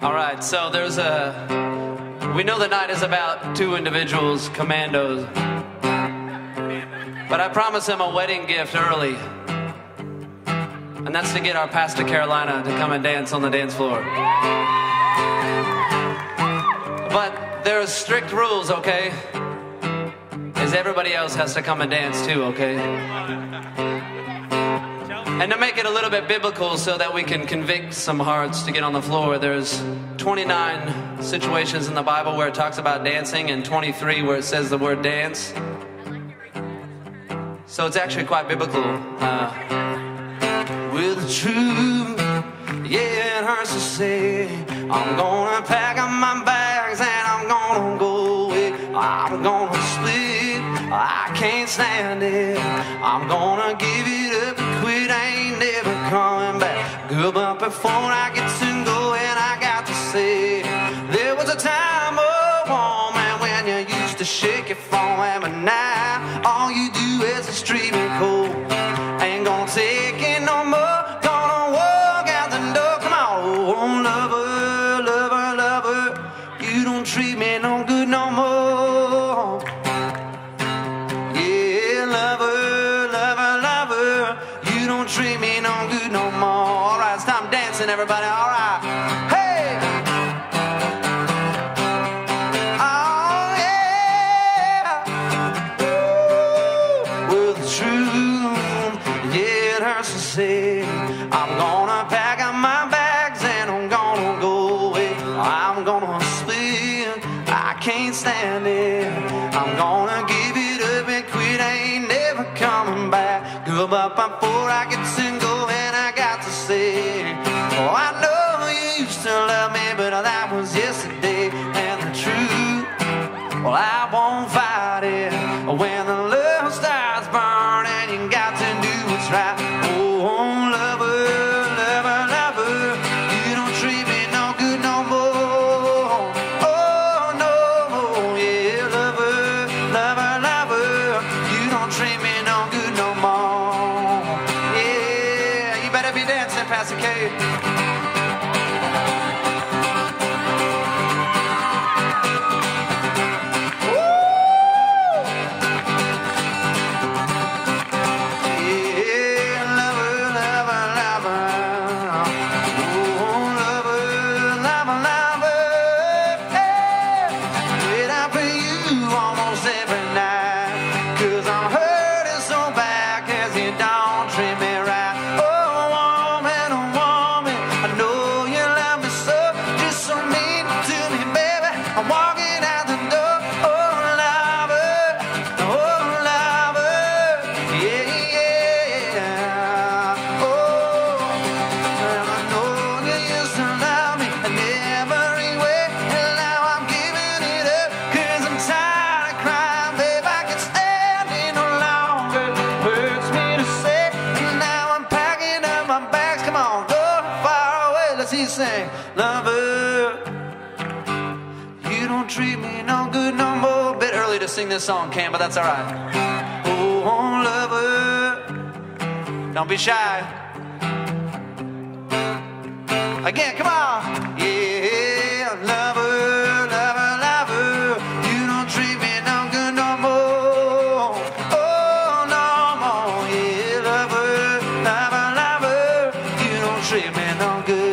All right, so there's a. We know the night is about two individuals, commandos. But I promised them a wedding gift early. And that's to get our pastor Carolina to come and dance on the dance floor. But there are strict rules, okay? Is everybody else has to come and dance too, okay? And to make it a little bit biblical so that we can convict some hearts to get on the floor, there's 29 situations in the Bible where it talks about dancing and 23 where it says the word dance. So it's actually quite biblical. Uh, with the truth, yeah, it hurts to say. I'm gonna pack up my bags and I'm gonna go away. I'm gonna split, I can't stand it. I'm gonna give it up and quit, I ain't never coming back. But before I get to go, and I got to say, there was a time, oh woman, when you used to shake it from him, and now all you do is a street dancing, everybody. All right. Hey! Oh, yeah. Well, the truth, yeah, it hurts to say. I'm gonna pack up my bags and I'm gonna go away. I'm gonna split, I can't stand it. I'm gonna give it up and quit, I ain't never coming back. But before I get go, and I got to say, Oh, I know you used to love me, but that was yesterday. And the truth, well, I won't fight it. When the love starts burning, you got to do what's right. Better be dancing, he sang, Lover, you don't treat me no good no more. Bit early to sing this song, Cam, but that's alright. Oh, oh, lover, don't be shy. Again, come on. Yeah, lover. treat me no good.